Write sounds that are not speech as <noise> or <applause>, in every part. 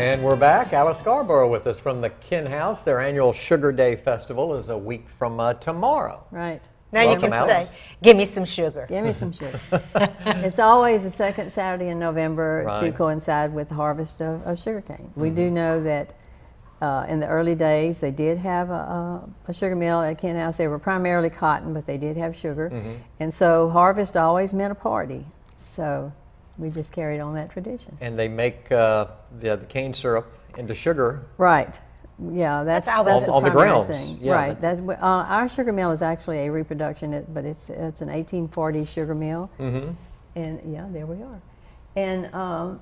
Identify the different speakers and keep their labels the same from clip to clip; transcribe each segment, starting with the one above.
Speaker 1: And we're back. Alice Scarborough with us from the Kent House. Their annual Sugar Day Festival is a week from uh, tomorrow.
Speaker 2: Right.
Speaker 3: Now you can
Speaker 1: Alice.
Speaker 3: say, give me some sugar.
Speaker 2: Give me some sugar. <laughs> it's always the second Saturday in November to coincide with the harvest of, of sugarcane. We do know that uh, in the early days they did have a, a, a sugar mill at Kent House. They were primarily cotton, but they did have sugar. And so harvest always meant a party. So we just carried on that tradition.
Speaker 1: And they make uh, the, the cane syrup into sugar.
Speaker 2: Right. Yeah, that's
Speaker 3: That's
Speaker 2: that's,
Speaker 3: always-
Speaker 2: the
Speaker 1: On- on the
Speaker 2: primary
Speaker 1: grounds,
Speaker 2: thing.
Speaker 1: yeah,
Speaker 2: right.
Speaker 1: that's-
Speaker 2: That's uh, our sugar mill is actually a reproduction, it- but it's it's an 1840 sugar mill.
Speaker 1: Mm-hmm.
Speaker 2: And yeah, there we are. And um,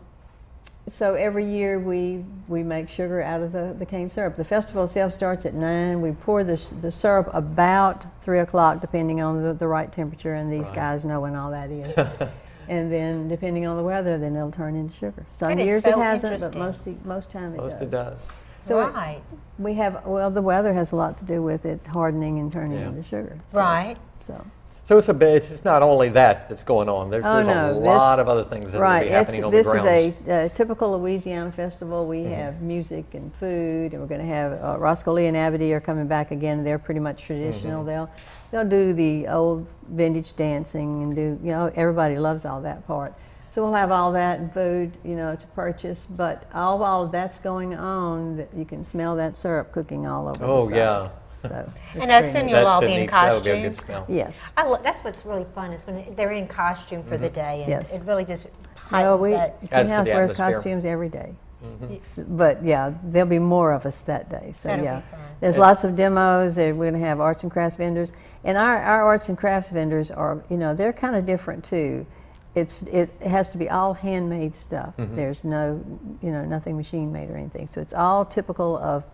Speaker 2: so every year we we make sugar out of the, the cane syrup. The festival itself starts at nine. We pour the, the syrup about three o'clock, depending on the, the right temperature, and these
Speaker 1: Right.
Speaker 2: guys know when all that is. <laughs> and then depending on the weather, then it'll turn into sugar. Some
Speaker 3: That is
Speaker 2: years
Speaker 3: so
Speaker 2: it hasn't, but
Speaker 3: interesting.
Speaker 2: most most time it
Speaker 1: Most
Speaker 2: does.
Speaker 1: it does.
Speaker 2: So it-
Speaker 3: right,
Speaker 2: we have, well, the weather has a lot to do with it hardening and turning
Speaker 1: Yeah.
Speaker 2: into sugar. So-
Speaker 3: right.
Speaker 2: So,
Speaker 1: So it's a bit, it's not only that that's going on. There's,
Speaker 2: Oh,
Speaker 1: there's
Speaker 2: no,
Speaker 1: a
Speaker 2: this-
Speaker 1: lot of other things that
Speaker 2: right,
Speaker 1: will be happening on the grounds.
Speaker 2: this is a uh, typical Louisiana festival. We have music and food, and we're going to have uh, Roscoe Lee and Abity are coming back again. They're pretty much traditional. They'll they'll do the old vintage dancing and do you know everybody loves all that part. So we'll have all that and food, you know, to purchase. But all all of that's going on, that you can smell that syrup cooking all over
Speaker 1: Oh, yeah.
Speaker 2: So, <laughs>
Speaker 3: And I
Speaker 2: pretty
Speaker 3: assume you'll all be in
Speaker 1: neat- be a good
Speaker 3: costume.
Speaker 1: smell.
Speaker 2: Yes.
Speaker 3: I lo- that's what's really fun is when they're in costume for the day, and
Speaker 2: Yes.
Speaker 3: it really just
Speaker 2: Well,
Speaker 3: heightens
Speaker 2: we,
Speaker 3: that.
Speaker 1: Adds
Speaker 2: House wears costumes every day. S- But yeah, there'll be more of us that day. So
Speaker 3: That'll be
Speaker 2: yeah,
Speaker 3: fun.
Speaker 2: there's
Speaker 1: It-
Speaker 2: lots of demos. and We're going to have arts and crafts vendors, and our, our arts and crafts vendors are, you know, they're kind of different too. It's it has to be all handmade stuff.
Speaker 1: Mm-hmm.
Speaker 2: There's no, you know, nothing machine made or anything. So it's all typical of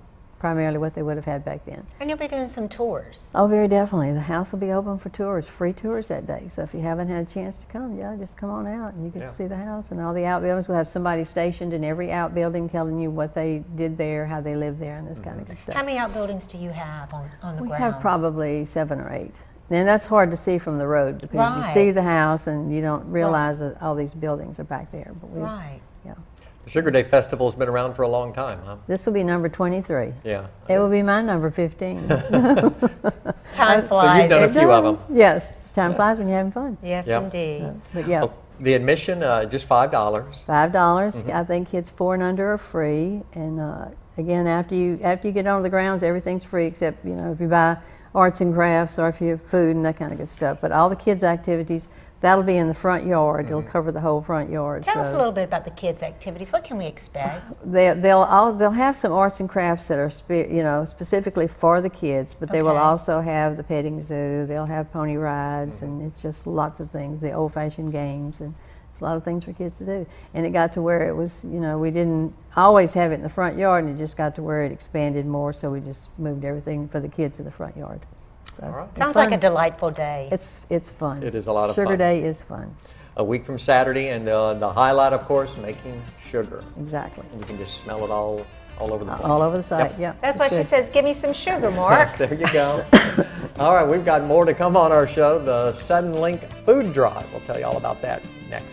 Speaker 2: primarily what they would have had back then.
Speaker 3: And you'll be doing some tours.
Speaker 2: Oh, very definitely. The house will be open for tours, free tours that day. So if you haven't had a chance to come, yeah, just come on out and you get
Speaker 1: Yeah.
Speaker 2: to see the house and all the outbuildings. We'll have somebody stationed in every outbuilding telling you what they did there, how they lived there, and this kind of good stuff.
Speaker 3: How many outbuildings do you have on, on the
Speaker 2: we
Speaker 3: grounds?
Speaker 2: have probably seven or eight. And that's hard to see from the road because
Speaker 3: Right.
Speaker 2: you see the house and you don't realize that all these buildings are back there. But we,
Speaker 3: Right.
Speaker 2: Yeah.
Speaker 1: The Sugar Day Festival has been around for a long time, huh?
Speaker 2: This will be number 23.
Speaker 1: Yeah.
Speaker 2: It will be my number 15. <laughs>
Speaker 3: Time flies. <laughs>
Speaker 1: So
Speaker 3: flies.
Speaker 1: you've done a
Speaker 2: It
Speaker 1: few of them.
Speaker 2: Yes. Time flies when you're having fun.
Speaker 3: yes,
Speaker 1: Yep.
Speaker 3: indeed.
Speaker 2: So, but yeah.
Speaker 1: Oh, The admission, uh, just five dollars.
Speaker 2: Five dollars. I think kids four and under are free. And uh, again, after you after you get on the grounds, everything's free except you know if you buy arts and crafts or if you have food and that kind of good stuff. But all the kids' activities that'll be in the front yard. It'll mm-hmm. cover the whole front yard.
Speaker 3: Tell us a little bit about the kids' activities. What can we expect?
Speaker 2: They, they'll all they'll have some arts and crafts that are spe- you know specifically for the kids, but they will also have the petting zoo. They'll have pony rides, and mm-hmm. it's just lots of things. The old-fashioned games, and it's a lot of things for kids to do. And it got to where it was you know we didn't always have it in the front yard, and it just got to where it expanded more. So we just moved everything for the kids in the front yard. So
Speaker 1: All right.
Speaker 2: it's
Speaker 3: Sounds like a delightful day.
Speaker 2: it's it's fun.
Speaker 1: It is a lot of
Speaker 2: Sugar
Speaker 1: fun.
Speaker 2: Day is fun.
Speaker 1: A week from Saturday, and uh, the highlight, of course, making sugar.
Speaker 2: Exactly.
Speaker 1: And you can just smell it all, all over the place.
Speaker 2: All over the site.
Speaker 1: Yep.
Speaker 2: Yeah.
Speaker 3: That's
Speaker 2: it's
Speaker 3: why she says, give me some sugar, <laughs> Mark.
Speaker 1: there you go. all right, we've got more to come on our show. The Suddenlink Food Drive. We'll tell you all about that next.